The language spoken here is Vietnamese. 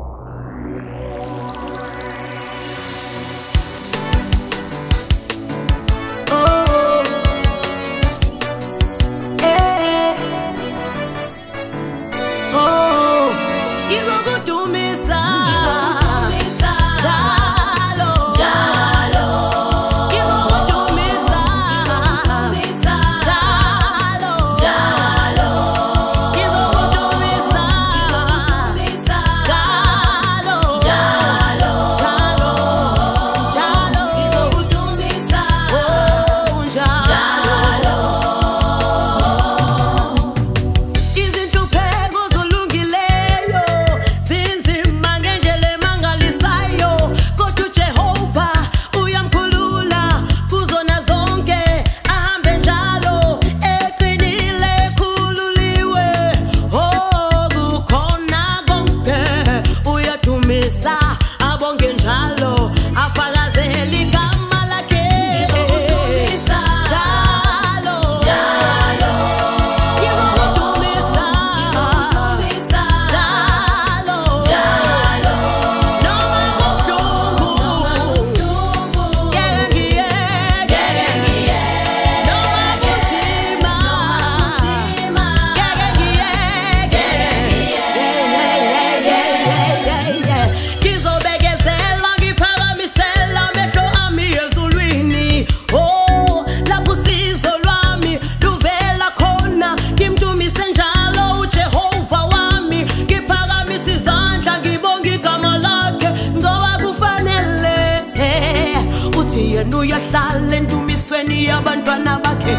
Thank you. yena uyahlala entumisweni yabantwana bakhe.